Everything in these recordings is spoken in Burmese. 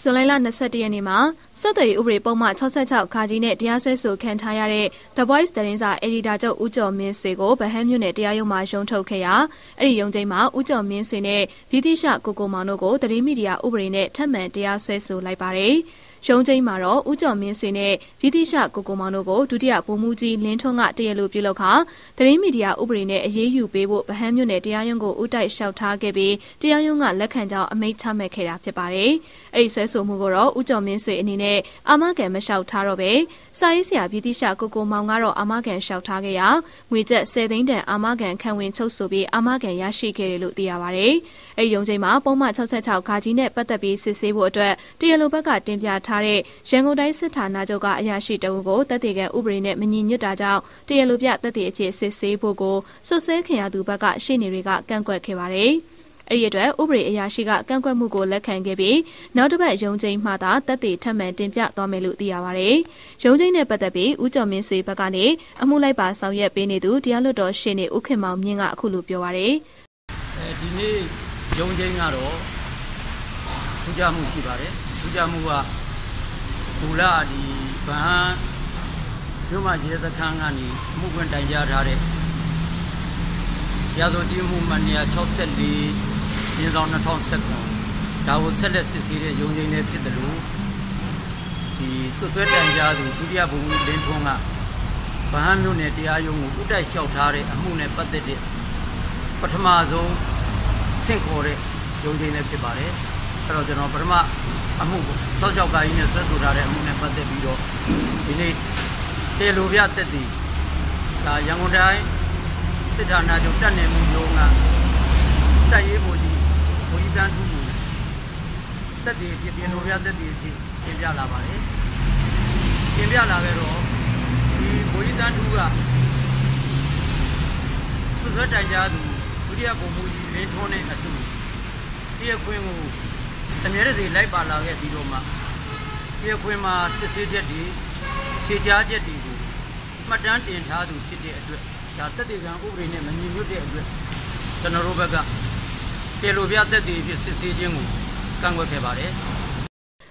ဇွန်လ22ရက်နေ့မှာစက်သွေးဥပဒေပုံမှန်66ခါကြီးနဲ့တရားစွဲဆိုခံထားရတဲ့ The Voice သတင်းစာအယ်ဒီတာချုပ်ဦးကျော်မင်းဆွေကိုဗဟန်းမြို့နယ်တရားရုံးမှာရုံးထုတ်ခဲ့ရာအဲ့ဒီရုံးချိန်မှာဦးကျော်မင်းဆွေနဲ့ဗီတိရှကိုကိုမောင်တို့ကိုသတင်းမီဒီယာဥပဒေနဲ့ထပ်မံတရားစွဲဆိုလိုက်ပါတယ်။ ရုံးချိန်မှာတော့ဦးကျော်မင်းဆွေနဲ့ပြည်တိရှကိုကိုမောင်တို့ကိုဒုတိယဗိုလ်မှူးကြီးလင်းထွန်းကတရလို့ပြုလုပ်ခါသတင်းမီဒီယာဥပဒေနဲ့အရေးယူပေးဖို့ဗဟန်းမြို့နယ်တရားရုံးကိုဦးတိုက်လျှောက်ထားခဲ့ပြီးတရားရုံးကလက်ခံကြောင်းအမိန့်ချမှတ်ခဲ့တာဖြစ်ပါတယ်။အဲဒီဆွဲဆိုမှုကိုတော့ဦးကျော်မင်းဆွေအနေနဲ့အာမခံမလျှောက်ထားတော့ပဲစာရေးဆရာပြည်တိရှကိုကိုမောင်ကတော့အာမခံလျှောက်ထားခဲ့ရာငွေကျပ်10သိန်းတန်အာမခံခံဝင်ချုပ်ဆိုပြီးအာမခံရရှိခဲ့တယ်လို့သိရပါတယ်။အဲဒီရုံးချိန်မှာပုံမှန်66ခါကြီးနဲ့ပတ်သက်ပြီးစစ်ဆေးဖို့အတွက်တရားလိုဘက်ကတင်ပြထားတဲ့ရန်ကုန်တိုင်းစစ်ဌာနချုပ်ကအရာရှိတအုပ်ကိုတပ်တေကဥပဒေနဲ့မညီညွတ်တာကြောင့်တရားလိုပြတပ်တေအဖြစ်စစ်ဆေးဖို့ကိုစွပ်စွဲခင်ရသူဘက်ကရှေ့နေတွေကကန့်ကွက်ခဲ့ပါတယ်။အဲ့ဒီအတွက်ဥပဒေအရာရှိကကန့်ကွက်မှုကိုလက်ခံခဲ့ပြီးနောက်တစ်ပတ်ရုံးချိန်မှသာတက်တည်ထပ်မံတင်ပြသွားမယ်လို့သိရပါဗျ။ရုံးချိန်နဲ့ပတ်သက်ပြီးဦးကျော်မင်းဆွေဘက်ကနေအမှုလိုက်ပါဆောင်ရွက်ပေးနေသူတရားလွတ်တော်ရှေ့နေဦးခင်မောင်မြင့်ကအခုလိုပြောပါဗျ။အဲဒီနေ့ရုံးချိန်ကတော့ထူးခြားမှုရှိပါတယ်။ထူးခြားမှုက ဘူလာဒီဗန်မြို့မှာရေစခန်းကနေမှုခွင့်တိုင်ကြားထားတဲ့ရာဇဝတိမှုမှ164ပြည်ဆောင်2019ဒါကိုဆက်လက်စစ်ဆေးတဲ့ရုံးချင်းလေးဖြစ်တယ်လို့ဒီစွတ်သွဲတိုင်ကြားသူဒုတိယဘုံလင်းထွန်းကဗဟန်းမြို့နယ်တရားရုံးကိုဥတိုက်လျှောက်ထားတဲ့အမှုနဲ့ပတ်သက်တဲ့ပထမဆုံးဆင့်ခေါ်တဲ့ရုံးချင်းလေးဖြစ်ပါတယ်အဲ့တော့ကျွန်တော်ပထမ အမှု66ကာကြီးနဲ့ဆွဲဆိုထားတဲ့အမှုနဲ့ပတ်သက်ပြီးတော့ဒီနေ့တေလိုပြတက်တည်ဒါရန်ကုန်တိုင်းစစ်ဌာနချုပ်တက်နေမှုရုံးကတက်ရေးဖို့ကြီးဘုရားတန်းထူးမှုတက်တည်ဖြစ်ပြင်လိုပြတက်တည်ဖြစ်ပြင်ပြလာပါတယ်ပြင်ပြလာခဲ့တော့ဒီဘုရားတန်းထူးကစွတ်ဆွဲတိုင်ကြားသူဒုတိယဘုံမူကြီးလင်းထွန်းနဲ့အတူတရားခွင်ကို တမြဲတစေလိုက်ပါလာခဲ့ပြီးတော့မှပြေခွင်မှာစစ်ဆေးချက်တွေဖြေကြားချက်တွေကိုမှတ်တမ်းတင်ထားသူဖြစ်တဲ့အတွက်ဒါတက်တေကံဥပဒေနဲ့မညီညွတ်တဲ့အတွက်ကျွန်တော်တို့ဘက်ကတေလိုပြတက်တေဖြစ်စစ်ဆေးခြင်းကိုကန့်ကွက်ခဲ့ပါတယ်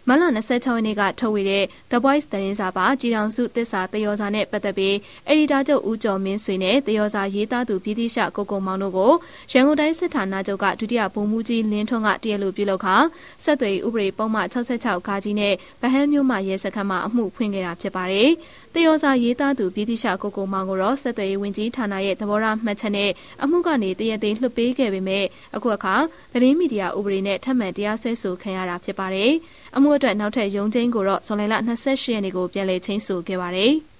မလ26ရက်နေ့ကထုတ်ဝေတဲ့ The Voice သတင်းစာပါကြည်တောင်စုသစ္စာတယောစာနဲ့ပတ်သက်ပြီးအက်ဒီတာချုပ်ဦးကျော်မင်းဆွေနဲ့တယောစာရေးသားသူပြည်တိရှကိုကုံမောင်တို့ကိုရန်ကုန်တိုင်းစစ်ဌာနချုပ်ကဒုတိယဗိုလ်မှူးကြီးလင်းထွန်းကတရားလိုပြုလုပ်ခါဆက်သွယ်ဥပဒေပုံမှန်66ခါကြီးနဲ့ဗဟန်းမြို့မှာရဲစခန်းမှာအမှုဖွင့်ခဲ့တာဖြစ်ပါတယ်။တယောစာရေးသားသူပြည်တိရှကိုကုံမောင်ကိုတော့ဆက်သွယ်ဝင်ကြီးဌာနရဲ့သဘောထားမှတ်ချက်နဲ့အမှုကနေတရသေးလွှတ်ပေးခဲ့ပေမဲ့အခုအခါသတင်းမီဒီယာဥပဒေနဲ့ထပ်မံတရားစွဲဆိုခံရတာဖြစ်ပါတယ်။အမှုအတွက်နောက်ထပ်ရုံးချင်းကိုတော့ဇွန်လ28ရက်နေ့ကိုပြန်လည်ချင်းဆိုခဲ့ပါတယ်။